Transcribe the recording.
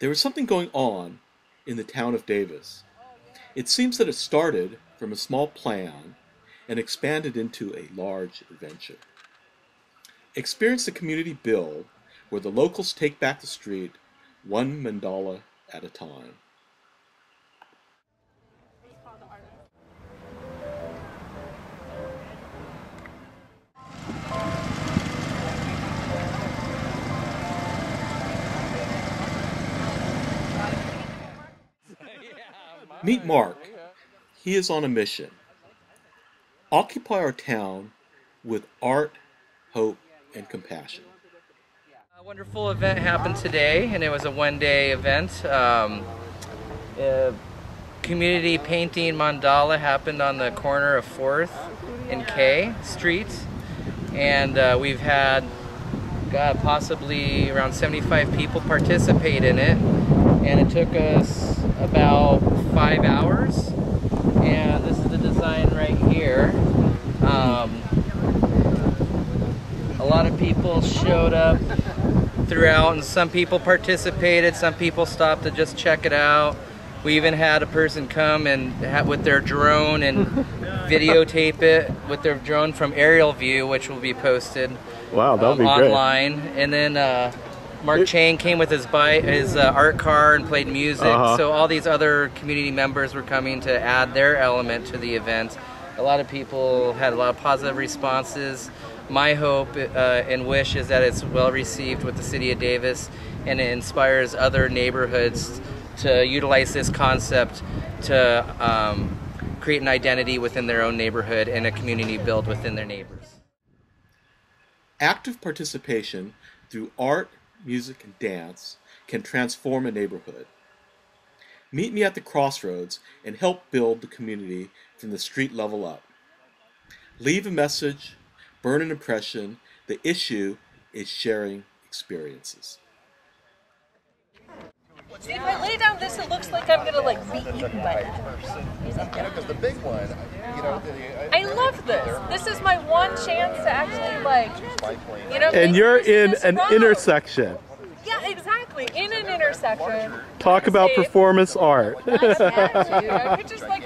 There is something going on in the town of Davis. It seems that it started from a small plan and expanded into a large adventure. Experience the community build where the locals take back the street one mandala at a time. Meet Mark. He is on a mission. Occupy our town with art, hope, and compassion. A wonderful event happened today, and it was a one-day event. Um, uh, community painting mandala happened on the corner of 4th and K Streets, and uh, we've had God, possibly around 75 people participate in it, and it took us about five hours. And this is the design right here. Um, a lot of people showed up throughout, and some people participated. Some people stopped to just check it out. We even had a person come and have, with their drone and videotape it with their drone from aerial view, which will be posted Wow, that'll um, be great. online. And then uh, Mark Chang came with his bike, his uh, art car, and played music. Uh-huh. So all these other community members were coming to add their element to the event. A lot of people had a lot of positive responses. My hope uh, and wish is that it's well received with the city of Davis, and it inspires other neighborhoods to utilize this concept to um, create an identity within their own neighborhood and a community build within their neighbors. Active participation through art, music, and dance can transform a neighborhood. Meet me at the crossroads and help build the community from the street level up. Leave a message, burn an impression. The issue is sharing experiences. It looks like I'm gonna like be eaten by that. Because the big one, you know, the, uh, I love this. This is my one chance to actually like, you know. And you're in an road. intersection. Yeah, exactly. In an intersection. Talk about performance art. I can't, dude. I could just like